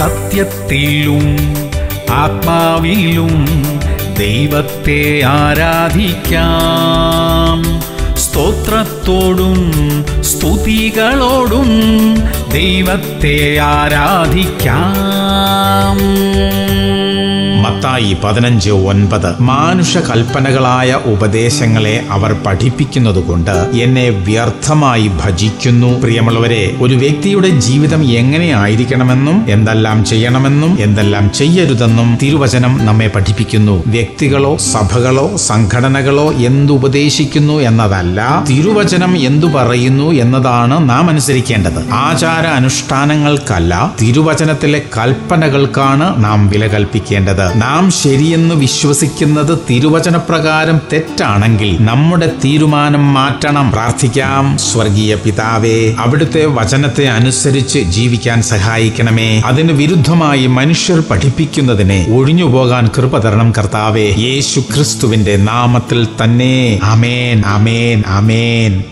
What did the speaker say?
സത്യത്തിലും ആത്മാവിലും ദൈവത്തെ ആരാധിക്കാം. സ്തോത്രത്തോടും സ്തുതികളോടും ദൈവത്തെ ആരാധിക്കാം. മത്തായി പതിനഞ്ച് ഒൻപത് മാനുഷ കൽപ്പനകളായ ഉപദേശങ്ങളെ അവർ പഠിപ്പിക്കുന്നതുകൊണ്ട് എന്നെ വ്യർത്ഥമായി ഭജിക്കുന്നു. പ്രിയമുള്ളവരെ ഒരു വ്യക്തിയുടെ ജീവിതം എങ്ങനെ ആയിരിക്കണമെന്നും എന്തെല്ലാം ചെയ്യണമെന്നും എന്തെല്ലാം ചെയ്യരുതെന്നും തിരുവചനം നമ്മെ പഠിപ്പിക്കുന്നു. വ്യക്തികളോ സഭകളോ സംഘടനകളോ എന്തുപദേശിക്കുന്നു എന്നതല്ല തിരുവചനം എന്തു പറയുന്നു എന്നതാണ് നാം അനുസരിക്കേണ്ടത്. ആചാര അനുഷ്ഠാനങ്ങൾക്കല്ല തിരുവചനത്തിലെ കൽപ്പനകൾക്കാണ് നാം വില കൽപ്പിക്കേണ്ടത്. നാം ശരിയെന്ന് വിശ്വസിക്കുന്നത് തിരുവചനപ്രകാരം തെറ്റാണെങ്കിൽ നമ്മുടെ തീരുമാനം മാറ്റണം. പ്രാർത്ഥിക്കാം. സ്വർഗീയ പിതാവേ അവിടുത്തെ വചനത്തെ അനുസരിച്ച് ജീവിക്കാൻ സഹായിക്കണമേ. അതിന് വിരുദ്ധമായി മനുഷ്യർ പഠിപ്പിക്കുന്നതിനെ ഒഴിഞ്ഞുപോകാൻ കൃപ തരണം കർത്താവേ. യേശു ക്രിസ്തുവിന്റെ നാമത്തിൽ തന്നെ. അമേൻ അമേൻ അമേൻ